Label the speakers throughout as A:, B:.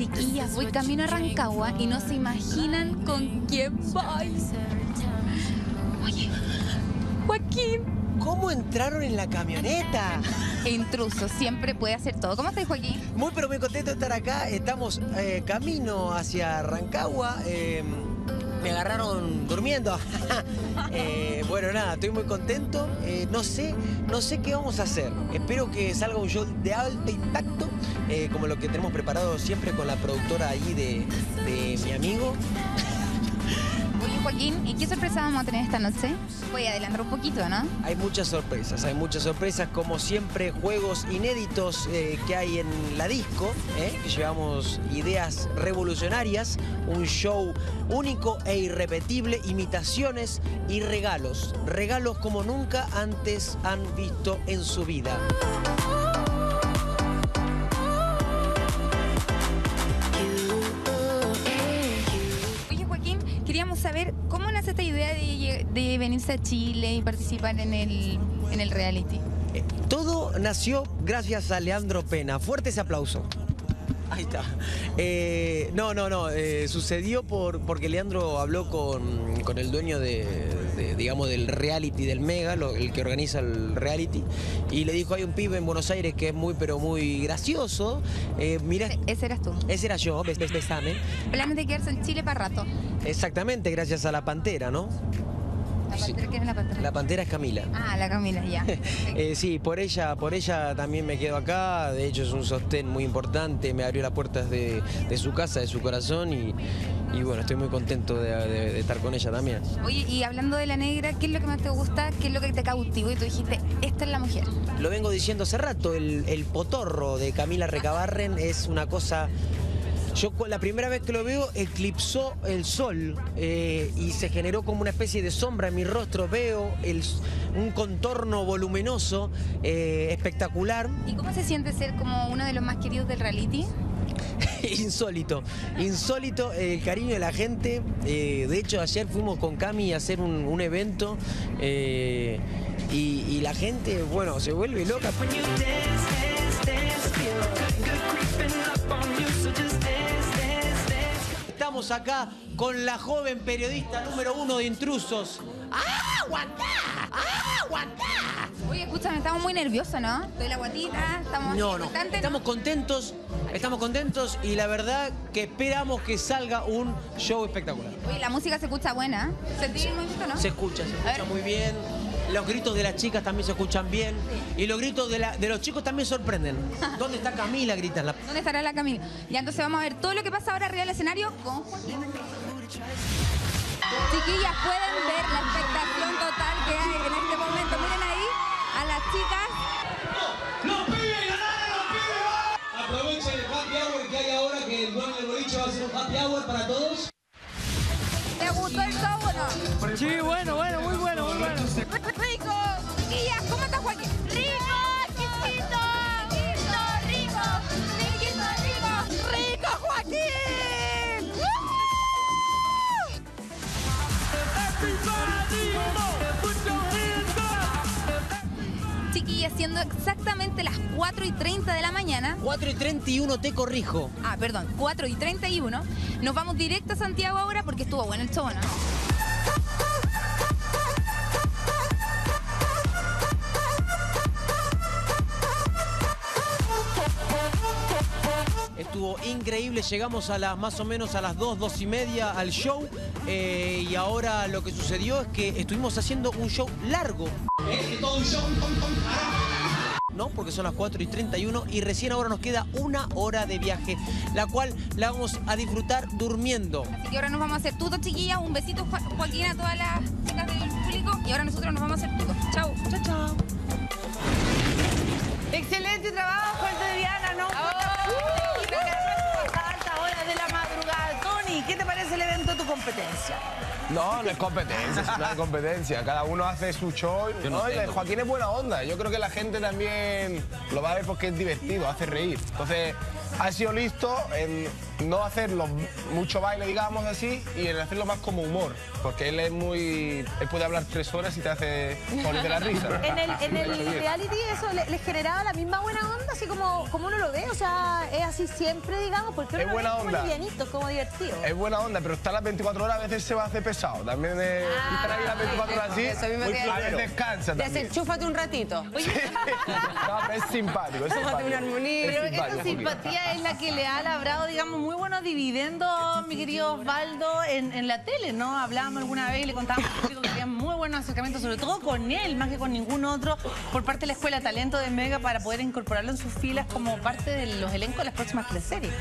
A: Chiquillas, voy camino a Rancagua y no se imaginan con quién voy. Oye, Joaquín.
B: ¿Cómo entraron en la camioneta?
A: Intruso, siempre puede hacer todo. ¿Cómo estás, Joaquín?
B: Muy pero muy contento de estar acá. Estamos eh, camino hacia Rancagua. eh, me agarraron durmiendo. Eh, bueno, nada, estoy muy contento. Eh, no sé, no sé qué vamos a hacer. Espero que salga un show de alto impacto, eh, como lo que tenemos preparado siempre con la productora ahí de, de mi amigo.
A: ¿Y qué sorpresa vamos a tener esta noche? Voy a adelantar un poquito, ¿no?
B: Hay muchas sorpresas, hay muchas sorpresas, como siempre, juegos inéditos eh, que hay en la disco, eh, que llevamos ideas revolucionarias, un show único e irrepetible, imitaciones y regalos. Regalos como nunca antes han visto en su vida.
A: Venirse a Chile y participar en el, en el reality.
B: Eh, todo nació gracias a Leandro Pena. Fuerte ese aplauso. Ahí está. Eh, no, no, no. eh, sucedió por, porque Leandro habló con, con el dueño de, de, digamos, del reality del Mega, lo- el que organiza el reality, y le dijo, hay un pibe en Buenos Aires que es muy, pero muy gracioso. Eh, mira,
A: Ese- Ese eras tú.
B: ese era yo, bes- bes- besame.
A: Planes de quedarse en Chile para rato.
B: Exactamente, gracias a la Pantera, ¿no?
A: La pantera, ¿quién es la pantera?
B: La Pantera es Camila.
A: Ah, la Camila, ya.
B: Eh, sí, por ella, por ella también me quedo acá. De hecho, es un sostén muy importante. Me abrió las puertas de, de su casa, de su corazón. Y, y bueno, estoy muy contento de, de- de estar con ella también.
A: Oye, y hablando de la negra, ¿qué es lo que más te gusta? ¿Qué es lo que te cautivó? Y tú dijiste, esta es la mujer.
B: Lo vengo diciendo hace rato, el, el potorro de Camila Recabarren es una cosa... Yo la primera vez que lo veo eclipsó el sol eh, y se generó como una especie de sombra en mi rostro. Veo el un contorno voluminoso, eh, espectacular.
A: ¿Y cómo se siente ser como uno de los más queridos del reality?
B: insólito, insólito el cariño de la gente. Eh, de hecho, ayer fuimos con Cami a hacer un, un evento eh, y, y la gente, bueno, se vuelve loca. Estamos acá con la joven periodista número uno de intrusos. ¡Aguantá! ¡Aguantá!
A: Oye, escúchame, estamos muy nerviosos, ¿no? Estoy la guatita, estamos
B: No, no. Estamos contentos, estamos contentos y la verdad que esperamos que salga un show espectacular.
A: Oye, la música se escucha buena. ¿Sentí el movimiento, no?
B: Se escucha, se escucha muy bien. Los gritos de las chicas también se escuchan bien. Y los gritos de, la- de los chicos también sorprenden. ¿Dónde está Camila? Gritan. La...
A: ¿Dónde estará la Camila? Ya entonces vamos a ver todo lo que pasa ahora arriba del escenario con Joaquín. Chiquillas, pueden ver la expectación total que hay en este momento. Miren ahí a las chicas.
C: ¡Los pibes ganaron, los pibes! Aprovechen el happy hour que hay ahora, que el dueño del boliche va a hacer un happy hour para todos.
A: ¿Te gustó el show o no?
D: Sí, bueno, bueno, muy bueno, muy bueno.
A: Chiquillas, siendo exactamente las 4 y 30 de la mañana,
B: 4 y 31 te corrijo.
A: ah, perdón, 4 y 31, nos vamos directo a Santiago ahora porque estuvo bueno el show, ¿no?
B: Estuvo increíble, llegamos a las más o menos a las 2, 2 y media al show eh, y ahora lo que sucedió es que estuvimos haciendo un show largo. ¿No? Porque son las 4 y 31 y recién ahora nos queda una hora de viaje, la cual la vamos a disfrutar durmiendo.
A: Así que ahora nos vamos a hacer tuto, chiquillas. Un besito, Jo- Joaquín, a todas las chicas del público. Y ahora nosotros nos vamos a hacer tuto. Chau. Chau, chau.
D: Excelente trabajo, Fuerte Diana, ¿no? A alta hora de la madrugada. Tony, ¿qué te parece el evento de tu competencia?
E: No, no es competencia, no es competencia. Cada uno hace su show. ¿no? Y Joaquín es buena onda. Yo creo que la gente también lo va a ver porque es divertido, hace reír. Entonces, ha sido listo en no hacerlo mucho baile, digamos así, y en hacerlo más como humor. Porque él es muy. Él puede hablar tres horas y te hace morir de la risa.
F: En el, en
E: Lo
F: el reality eso le, les generaba la misma buena onda, así como, como uno lo ve, o sea, es así siempre, digamos, porque uno
E: Es
F: lo
E: buena
F: como
E: onda.
F: livianito, como divertido.
E: Es buena onda, pero estar las 24 horas a veces se va a hacer pesado. También eh, estar ahí las 24 horas así,
G: Eso a mí me
E: muy-
G: queda
E: a
G: claro.
E: veces cansa también.
G: Desenchúfate un ratito.
E: No, es simpático, es
G: Tómate
E: simpático.
G: una armonía.
E: Es
D: Pero esa simpatía es la que le ha labrado, digamos, muy buenos dividendos, mi querido Osvaldo, en, en la tele, ¿no? Hablábamos alguna vez y le contábamos que había muy buenos acercamientos, sobre todo con él, más que con ningún otro, por parte de la Escuela Talento de Mega para poder incorporarlo en sus filas como parte de los elencos de las próximas teleseries.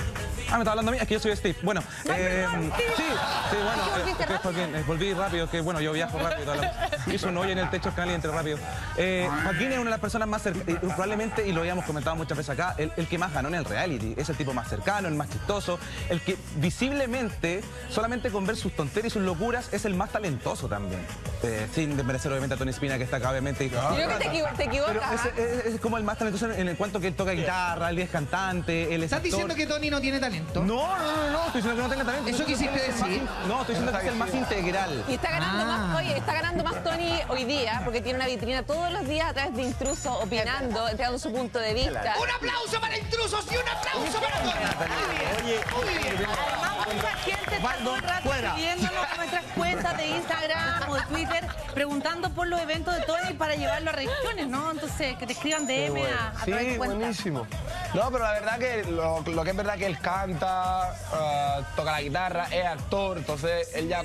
H: Ah, me está hablando a mí, es que yo soy Steve. Bueno, eh, sí, sí, bueno, eh, Joaquín, volví rápido, que bueno, yo viajo rápido. Hice un hoyo en el techo entré rápido. Eh, Joaquín es una de las personas más cercanas, probablemente, y lo habíamos comentado muchas veces acá, el, el que más ganó en el reality. Es el tipo más cercano, el más chistoso, el que visiblemente, solamente con ver sus tonterías y sus locuras, es el más talentoso también. Eh, sin desmerecer obviamente a Tony Espina, que está acá obviamente. y-
G: Yo creo que te, equivo- te
H: Pero
G: equivocas.
H: es, es- es como el más talentoso en el cuanto que él toca guitarra, él es cantante, él es
I: ¿Estás
H: actor.
I: diciendo que Tony no tiene talento?
H: No, no, no, no, estoy diciendo que no tenga talento.
I: ¿Eso quisiste decir?
H: más No, estoy diciendo que es el más integral.
G: Y está ganando
I: Ah.
G: más, oye, está ganando más Tony hoy día porque tiene una vitrina todos los días a través de intrusos opinando, entregando su punto de vista.
I: ¡Un aplauso para intrusos y un aplauso para Tony!
D: Además, mucha gente está todo el rato escribiéndonos a nuestras cuentas de Instagram o de Twitter preguntando por los eventos de Tony para llevarlo a regiones, ¿no? Entonces, que te escriban DM a, a
E: Sí,
D: través de cuenta.
E: buenísimo. No, pero la verdad que lo, lo que es verdad que él canta, ah, toca la guitarra, es actor, entonces él ya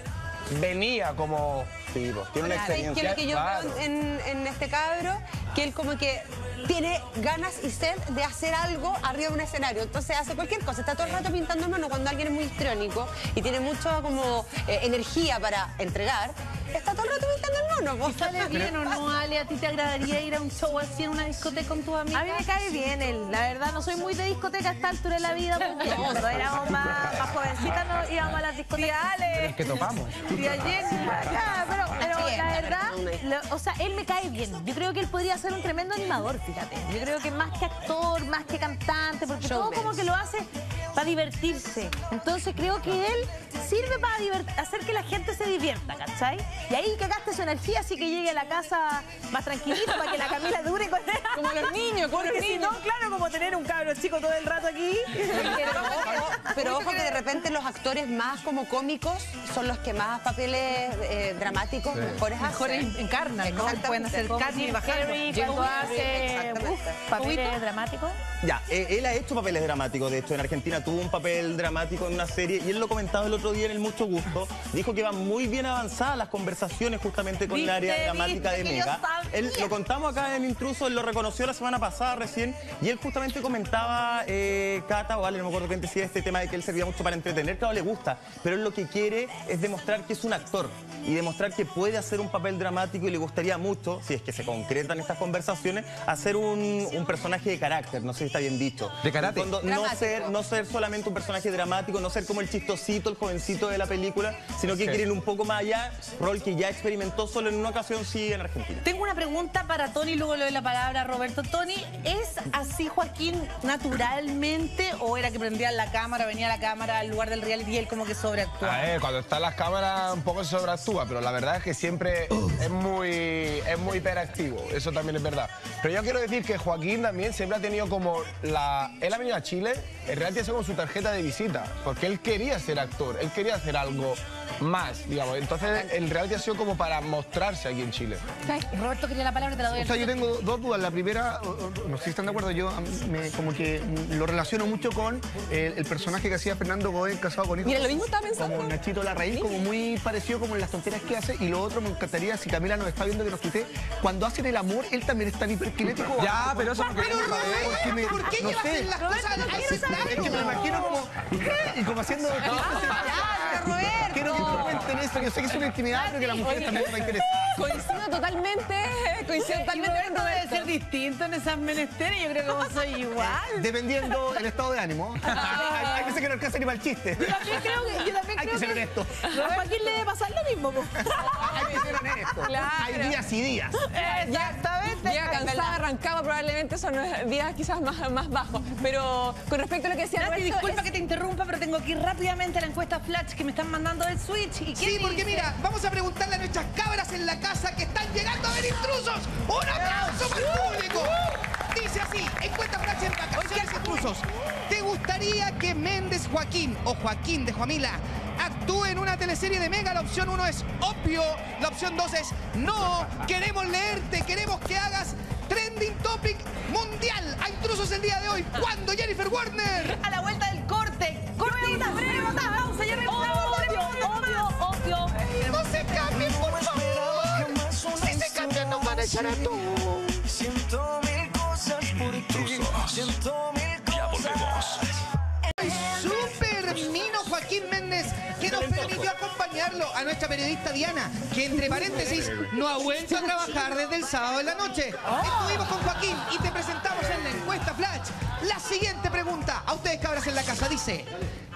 E: venía como tipo, tiene una
G: ¿Sabes qué es
E: experiencia.
G: lo que yo
E: claro.
G: veo en, en este cabro? Que él como que tiene ganas y sed de hacer algo arriba de un escenario. Entonces hace cualquier cosa. Está todo el rato pintando en mano cuando alguien es muy histriónico y tiene mucha como eh, energía para entregar. Está todo el rato pintando en mano. po.
D: ¿Y sale bien o no, Ale? ¿A ti te agradaría ir a un show así en una discoteca con tus amigas?
F: A mí me cae bien él, la verdad, no soy muy de discoteca a esta altura de la vida, porque cuando éramos más, más jovencitas no íbamos a las discotecas.
H: Es que topamos.
F: Tía Jenny, acá, pero, la verdad, lo- o sea, él me cae bien. Yo creo que él podría ser un tremendo animador, fíjate. Yo creo que más que actor, más que cantante, porque todo como que lo hace para divertirse. Entonces creo que él sirve para hacer que la gente se divierta, ¿cachai? Y ahí que gaste su energía así que llegue a la casa más tranquilito para que la Camila dure con él.
G: Como los niños, como
F: Porque
G: los
F: si
G: niños.
F: no, claro, como tener un cabro chico todo el rato aquí.
G: Pero ojo, pero ojo que de repente los actores más como cómicos son los que más papeles eh, dramáticos mejores hacen.
D: Mejores encarnan, ¿no?
G: Exactamente.
D: Pueden hacer casi bajando.
F: Cuando hace papeles dramáticos.
J: Ya, eh, él ha hecho papeles dramáticos, de hecho en Argentina tuvo un papel dramático en una serie y él lo comentaba el otro día en el Mucho Gusto, dijo que van muy bien avanzadas las conversaciones justamente con el área dramática de
F: ¿Viste que yo
J: Mega. Él lo contamos acá en Intruso, él lo reconoció la semana pasada recién y él justamente comentaba, eh, Cata o Ale, no me acuerdo quién decía este tema de que él servía mucho para entretener, claro, le gusta, pero él lo que quiere es demostrar que es un actor y demostrar que puede hacer un papel dramático y le gustaría mucho, si es que se concretan estas conversaciones, hacer un, un personaje de carácter, no sé si está bien dicho.
H: De
J: fondo, no ser, no ser solamente un personaje dramático, no ser como el chistosito, el jovencito de la película, sino que quieren un poco más allá, rol que ya experimentó solo en una ocasión sí en Argentina.
D: Tengo una pregunta para Tony, luego le doy la palabra a Roberto. Tony, ¿es así Joaquín naturalmente o era que prendía la cámara, venía la cámara al lugar del reality y él como que sobreactuaba?
E: A ver, cuando están las cámaras un poco se sobreactúa, pero la verdad es que siempre es muy, es muy hiperactivo, eso también es verdad. Pero yo quiero decir que Joaquín también siempre ha tenido como la... Él ha venido a Chile, ha sido como su tarjeta de visita, porque él quería ser actor, él quería hacer algo más, digamos. Entonces el reality ha sido como para mostrarse aquí en Chile.
D: Roberto quería la palabra, te la doy.
I: O sea, yo tengo dos dudas. La primera, no sé si están de acuerdo, yo me- como que lo relaciono mucho con el, el personaje que hacía Fernando Godoy casado con hijos.
G: Mira, lo mismo estaba pensando.
I: Como Nachito Larraín, como muy parecido como en las tonteras que hace. Y lo otro, me encantaría, si Camila nos está viendo que nos tuitee, cuando hacen el amor, él también es tan hiperkinético.
H: Ya, pero eso porque
I: Pero
H: no.
I: Porque me-
F: ¿Por qué
I: no
F: llevas
I: sé.
F: las cosas a
I: Es que me imagino como... Y como haciendo...
G: Ya, Roberto.
I: Quiero que comenten eso. Yo sé que es una intimidad, pero que las mujeres también les va a interesar.
G: Coincido totalmente, coincido totalmente con
D: Roberto debe ser distinto en esas menesteres, yo creo que vos soy igual.
I: Dependiendo el estado de ánimo. Hay hay veces que no alcanza ni para el chiste.
F: Yo también creo que, yo también
I: Hay
F: creo
I: que ser honesto.
F: a Joaquín le debe pasar lo mismo. po.
I: Hay que ser honesto.
G: Claro.
I: Hay días y días.
F: Exactamente.
G: Llega cansada, arrancaba, probablemente son días quizás más, más bajos. Pero con respecto a lo que decía
D: Nati, disculpa
G: es-
D: que te interrumpa, pero tengo que ir rápidamente a la encuesta Flash que me están mandando del Switch. ¿Y quién
K: Sí, porque mira, vamos a preguntarle a nuestras cabras en la casa que están llegando a ver intrusos. ¡Un aplauso para el público! Dice así, encuesta frase en vacaciones intrusos. ¿Te gustaría que Méndez Joaquín o Joaquín de Juamila actúe en una teleserie de Mega? La opción 1 es obvio, la opción 2 es no. Queremos leerte, queremos que hagas trending topic mundial a intrusos el día de hoy. ¿Cuándo, Jennifer Warner?
D: A la vuelta del corte. Pausa,
K: a a todos.
L: Siento mil cosas por ti. Siento mil cosas.
K: Super Mino Joaquín Méndez, que nos permitió acompañarlo a nuestra periodista Diana, que entre paréntesis no ha vuelto a trabajar desde el sábado en la noche. Estuvimos con Joaquín y te presentamos en la encuesta Flash. La siguiente pregunta, a ustedes cabras en la casa, dice,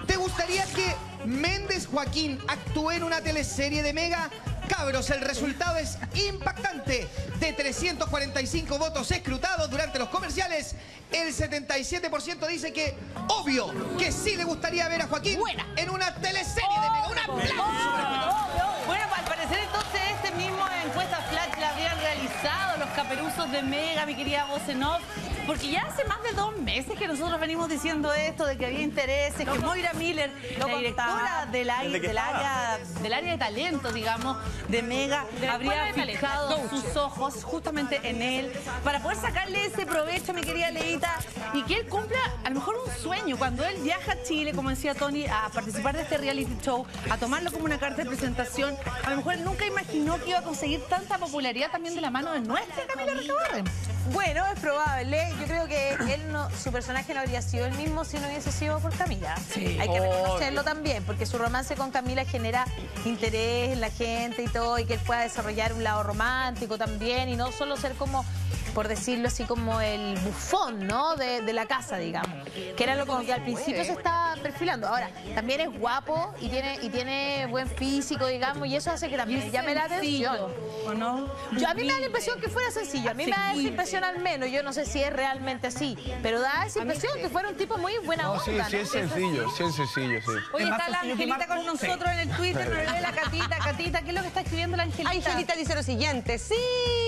K: ¿te gustaría que Méndez Joaquín actúe en una teleserie de Mega? Cabros, el resultado es impactante. De 345 votos escrutados durante los comerciales, el 77% dice que, obvio, que sí le gustaría ver a Joaquín en una teleserie de Mega. Un aplauso.
D: Bueno, al parecer entonces este mismo encuesta Flash la habrían realizado los caperuzos de Mega, mi querida voz en off, porque ya hace más de dos meses que nosotros venimos diciendo esto, de que había intereses, que Moira Miller, la directora del, ai-
J: Desde que
D: del área, del área de talento, digamos, de Mega, habría fijado
F: talento.
D: sus ojos justamente en él, para poder sacarle ese provecho, mi querida Leita, y que él cumpla a lo mejor un sueño, cuando él viaja a Chile, como decía Tony, a participar de este reality show, a tomarlo como una carta de presentación, a lo mejor él nunca imaginó que iba a conseguir tanta popularidad también de la mano de nuestra Camila Recabarren.
F: Bueno, es probable. Yo creo que él no, su personaje no habría sido el mismo si no hubiese sido por Camila.
D: Sí.
F: Hay que reconocerlo también, porque su romance con Camila genera interés en la gente y todo, y que él pueda desarrollar un lado romántico también, y no solo ser como, por decirlo así, como el bufón, ¿no? De, de la casa, digamos. Que era lo como que al principio se estaba perfilando. Ahora, también es guapo y tiene, y tiene buen físico, digamos, y eso hace que también llame la atención.
D: ¿O no?
F: Yo, a mí me da la impresión que fuera sencillo. A mí me da esa impresión al menos. Yo no sé si es realmente así. Pero da esa impresión que fuera un tipo muy buena
E: No,
F: onda.
E: sí, sí
F: ¿no?
E: es sencillo, sí es sencillo, sí.
D: Hoy está la Angelita con nosotros en el Twitter, pero ve la Catita, Catita, ¿qué es lo que está escribiendo la Angelita?
G: Angelita dice lo siguiente, sí,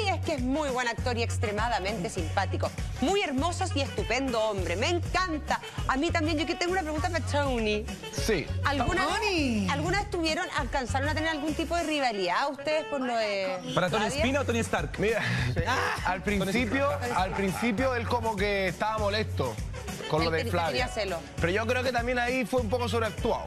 G: es que es muy buen actor y extremadamente simpático. Muy hermoso y estupendo hombre, me encanta. A mí también, yo que tengo una pregunta para Tony.
E: Sí.
G: ¿Alguna
K: Tony.
G: vez, ¿Alguna vez tuvieron, alcanzaron a tener algún tipo de rivalidad ustedes por lo de...
H: ¿Para Tony? Espina o Tony Stark?
E: Mira, al principio, al principio él como que estaba molesto con lo de Flavia. Pero yo creo que también ahí fue un poco sobreactuado.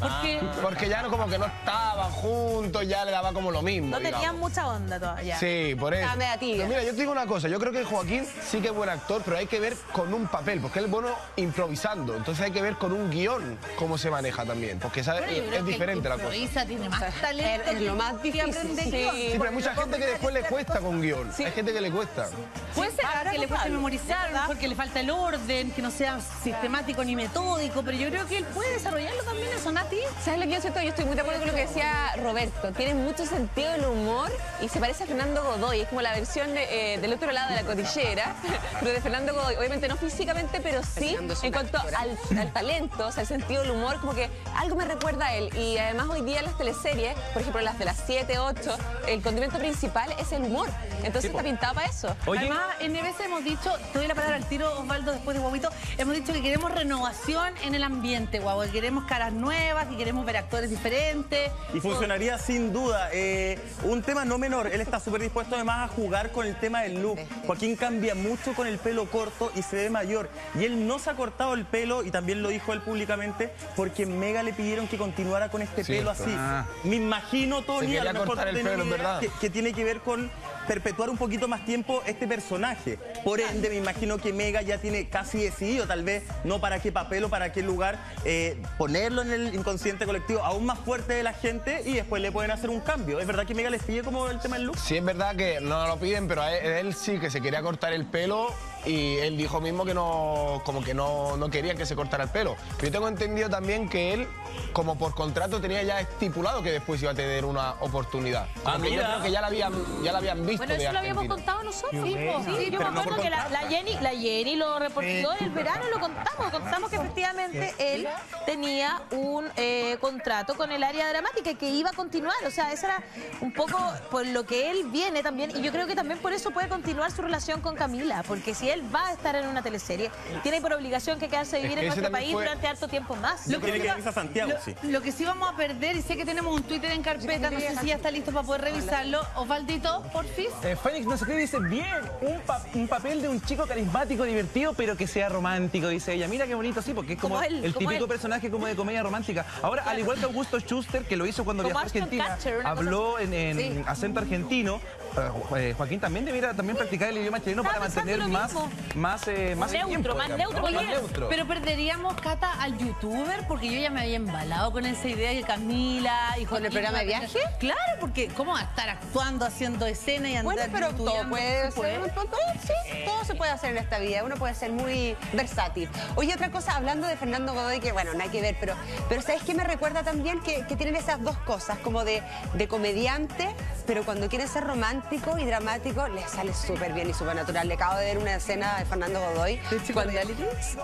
D: Porque
E: Porque ya no como que no estaban juntos, ya le daba como lo mismo.
F: No tenían
E: digamos.
F: mucha onda todavía.
E: Sí, por eso.
G: Media tibia.
E: Pero mira, yo te digo una cosa, yo creo que Joaquín sí que es buen actor, pero hay que ver con un papel, porque él es bueno improvisando. Entonces hay que ver con un guion cómo se maneja también, porque ¿sabes?
D: Bueno, yo creo
E: es
D: que
E: diferente la cosa.
D: improvisa, tiene más talento.
G: es lo más difícil, sí.
E: Sí, pero hay mucha gente que después le cuesta con guion. Hay gente que le cuesta.
D: Puede ser
F: ahora
D: que le cueste memorizar, porque le falta el orden, que no sea sistemático ni metódico, pero yo creo que él puede desarrollarlo también eso, Nati.
G: ¿Sabes lo que yo siento? Yo estoy muy de acuerdo con lo que decía Roberto. Tiene mucho sentido del humor y se parece a Fernando Godoy. Es como la versión de, eh, del otro lado de la cordillera, pero de Fernando Godoy. Obviamente no físicamente, pero sí en cuanto al, al talento, o sea, el sentido del humor, como que algo me recuerda a él. Y además hoy día las teleseries, por ejemplo las de las 7, 8, el condimento principal es el humor. Entonces está pintado para eso.
H: Oye,
D: Además, en veces hemos dicho, te doy la palabra al tiro, Osvaldo, después de Guaguito, hemos dicho que queremos renovación en el ambiente, Guau, que queremos caras nuevas, que queremos ver actores diferentes.
J: Y funcionaría sin duda. Eh, un tema no menor, él está súper dispuesto además a jugar con el tema del look. Joaquín cambia mucho con el pelo corto y se ve mayor. Y él no se ha cortado el pelo, y también lo dijo él públicamente, porque en Mega le pidieron que continuara con este pelo así.
H: Ah.
J: Me imagino, Tony, a lo mejor
E: el pelo,
J: que, que tiene que ver con perpetuar un poquito más tiempo este personaje. Por ende, me imagino que Mega ya tiene casi decidido, tal vez, no para qué papel o para qué lugar, eh, ponerlo en el inconsciente colectivo aún más fuerte de la gente y después le pueden hacer un cambio. ¿Es verdad que Mega les pide como el tema del look?
E: Sí es verdad que no lo piden, pero él, él sí que se quería cortar el pelo y él dijo mismo que no, como que no, no quería que se cortara el pelo. Pero yo tengo entendido también que él, como por contrato, tenía ya estipulado que después iba a tener una oportunidad.
J: Ah,
E: que yo
J: mira.
E: creo que ya la habían, ya la habían visto
F: Bueno,
E: de
F: eso lo habíamos contado nosotros.
J: Sí,
F: Sí, yo me acuerdo que la, Jenny, la Jenny lo reportó en el verano, lo contamos, contamos que efectivamente él tenía un eh, contrato con el área dramática y que iba a continuar. O sea, eso era un poco por lo que él viene también. Y yo creo que también por eso puede continuar su relación con Camila. Porque si él va a estar en una teleserie, tiene por obligación que quedarse a vivir
E: Es que
F: en nuestro país
E: fue-
F: durante harto tiempo más.
J: Lo tiene que venirse a Santiago,
D: lo,
J: sí.
D: lo que sí vamos a perder, y sé que tenemos un Twitter en carpeta, no sé si ya está listo para poder revisarlo. Osvaldito, porfis.
H: Eh, Fénix no sé qué dice, bien, un, pa- un papel de un chico carismático, divertido, pero que sea romántico, dice ella. Mira qué bonito, sí, porque es como,
F: Como él,
H: el
F: como
H: típico
F: él.
H: personaje como de comedia romántica. Ahora, al igual que Augusto Schuster, que lo hizo cuando
F: Como
H: viajó a Argentina, habló en, en
F: Sí.
H: acento argentino, eh, Jo- Joaquín también debiera también practicar el idioma chileno para mantener más, más, eh, más
F: Neutro,
H: tiempo,
F: más
H: digamos,
F: neutro,
H: ¿no?
F: oye,
H: Más neutro.
D: Pero perderíamos, Cata, al youtuber, porque yo ya me había embalado con esa idea de Camila y
G: ¿Con el programa de viaje?
D: Claro, porque ¿cómo va a estar actuando, haciendo escena y andar
G: Bueno, pero todo puede
D: ¿Se
G: ser, todo, sí, todo se puede hacer en esta vida, uno puede ser muy versátil. Oye, otra cosa, hablando de Fernando Godoy, que bueno, nada que ver, pero, pero ¿sabes qué me recuerda también? Que, que tienen esas dos cosas, como de, de comediante, pero cuando quieren ser romántico y dramático, les sale súper bien y súper natural. Le acabo de ver una escena de Fernando Godoy. cuando,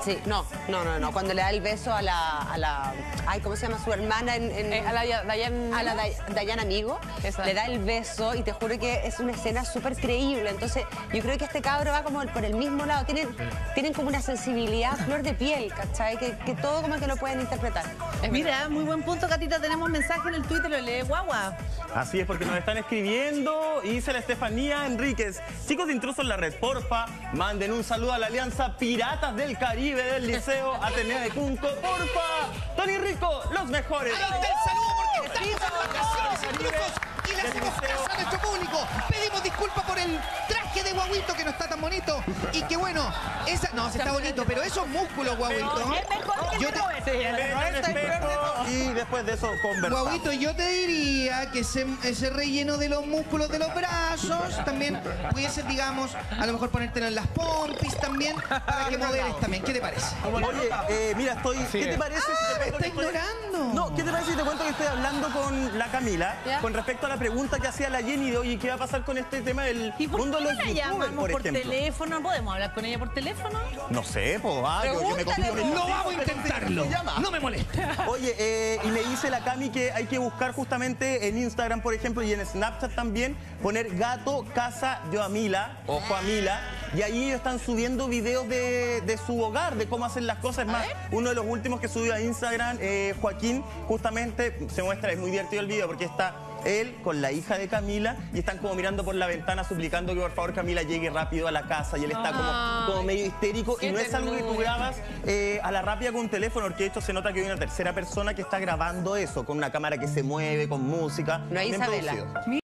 G: Sí, no, no, no, no, cuando le da el beso a la, a la ay, ¿cómo se llama? Su hermana en... en-
M: Eh, a la Ya- Dayan-
G: a la Day- Dayan Amigo,
M: Esa.
G: le da el beso y te juro que es una escena súper creíble. Entonces, yo creo que este cabro va como por el mismo lado. Tienen, tienen como una sensibilidad flor de piel, ¿cachai? Que, que todo como que lo pueden interpretar.
D: Mira, muy buen punto, Catita. Tenemos mensaje en el Twitter, lo lee Guagua.
J: Así es, porque nos están escribiendo y dice la Estefanía Enríquez. Chicos de intrusos en la red, porfa, manden un saludo a la Alianza Piratas del Caribe del Liceo Atenea de Cunco, porfa. Tony Rico, los mejores.
K: Ahí está el saludo porque estamos en vacaciones intrusos y a nuestro público. Pedimos disculpas por el traje de guaguito que no está tan bonito y que bueno, esa no, se está bonito, pero esos músculos, guaguito.
F: Es mejor que el
K: Yo te-
J: y después de eso conversamos.
K: Guaguito, yo te diría que ese, ese relleno de los músculos de los brazos también pudiese, digamos, a lo mejor ponértelo en las pompis también para que modeles también. ¿Qué te parece?
J: Oye, eh, mira, estoy. ¿Qué te parece si te
K: Ah, está
J: estoy-
K: ignorando.
J: No, ¿qué te parece si te cuento que estoy hablando con la Camila
D: ¿Ya?
J: con respecto a la pregunta que hacía la Jenny de oye, ¿qué va a pasar con este tema del
D: ¿Y por
J: mundo de los
D: la
J: youtubers,
D: llamamos
J: por
D: por,
J: ejemplo?
D: teléfono? ¿Podemos hablar con ella por teléfono?
J: No sé, pues, ah, yo, yo me confío en
K: No vamos a intentarlo. No me molesta.
J: Oye, eh, y me dice la Cami que hay que buscar justamente en Instagram, por ejemplo, y en Snapchat también, poner gato, casa, yo a Mila, ojo a Mila, y ahí ellos están subiendo videos de, de su hogar, de cómo hacen las cosas. Es más, uno de los últimos que subió a Instagram, eh, Joaquín, justamente se muestra, es muy divertido el video porque está él con la hija de Camila y están como mirando por la ventana suplicando que por favor Camila llegue rápido a la casa y él está como, como medio histérico y no es algo que tú grabas eh, a la rápida con un teléfono porque de hecho se nota que hay una tercera persona que está grabando eso con una cámara que se mueve, con música.
G: No hay Isabela.
J: producido.